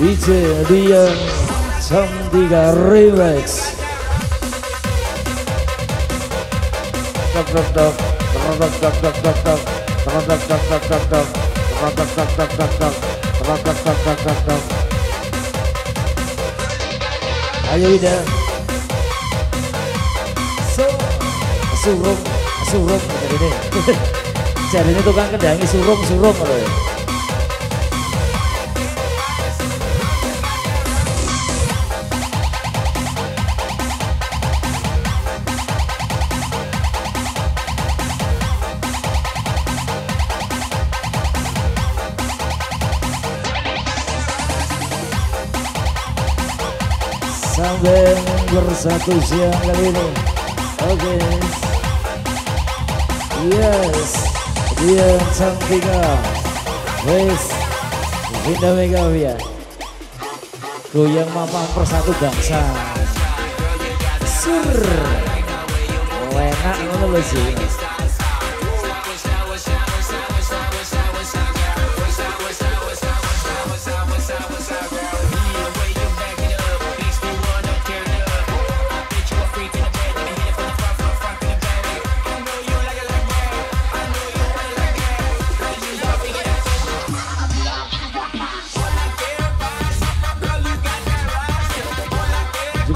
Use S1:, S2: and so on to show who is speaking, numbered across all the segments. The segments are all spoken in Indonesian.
S1: DJ Dian Cantika Remix. Ayo Wida So Surung Surung Jadi ini. Jadi ini tukang kendangi surung surung loh sampai bersatu siang kali ini. Oke. Okay. yes. Dia cantika wes Vinda Mega ya goyang mamang persatu bangsa. Sur. Enak ngono sih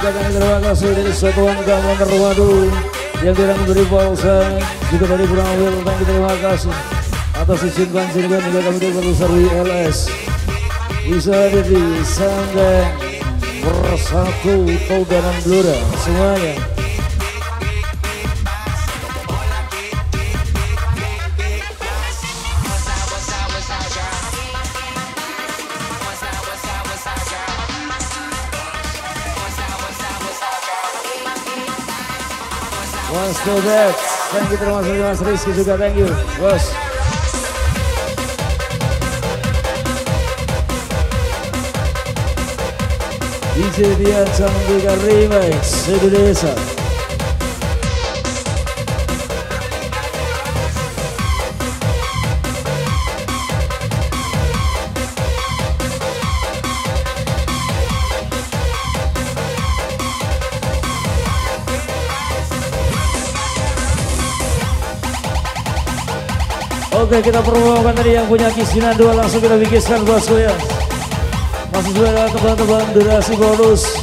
S1: Kami terima kasih dari Satuan Keamanan Terpadu yang tidak memberi pausa. Juga dari Will kami terima kasih atas izin panjenengan juga kami dari besar WLS. Bisa di Sangga Bersatu Kaudanan Blora semuanya. To that. Thank you terima kasih Mas Rizky juga thank you bos. DJ Dian Cantika Remix Indonesia. Oke kita permohonan tadi yang punya kisinan dua langsung kita bikiskan bosku ya Masih juga teman-teman durasi bonus.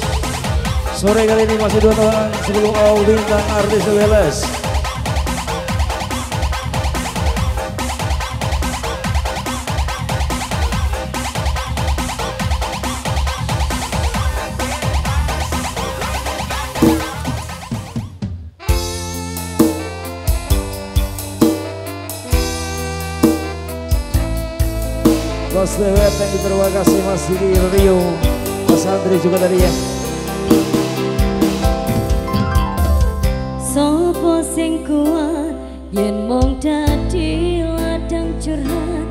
S1: Sore kali ini masih dua teman sebelum all bintang artis WLS Bos Dewet yang terima kasih Mas Didi Rio. Mas Andri juga tadi ya.
S2: Sopo sing kuat yen mong dadi ladang curhat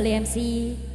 S2: Oke terima kasih Mbak MC